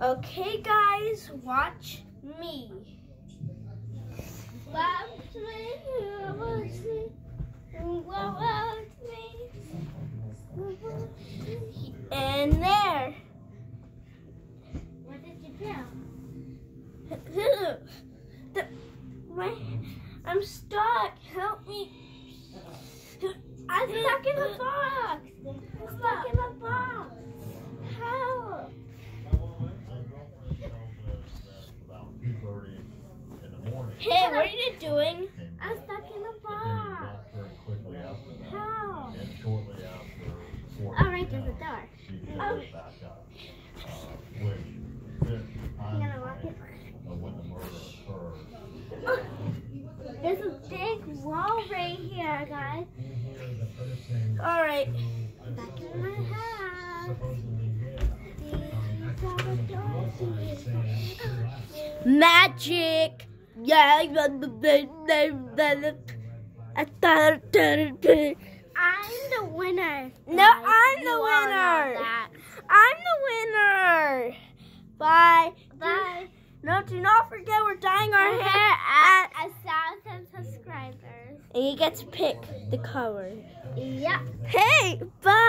Okay, guys, watch me. Watch me, watch me, watch me. And there. What did you do? the, my, I'm stuck. Help me. I'm stuck in the box. I'm stuck in the what are you doing? I'm stuck in the box. How? Oh, right, there's a door. Oh. I'm gonna lock it. Oh, there's a big wall right here, guys. All right. Back in my house. These are the doors. Magic. Yeah. I'm the winner. No, I'm the You all know winner. I'm the winner. Bye. Bye. No, do not forget we're dyeing our hair at. A thousand subscribers. And you get to pick the color. Yep. Hey. Bye.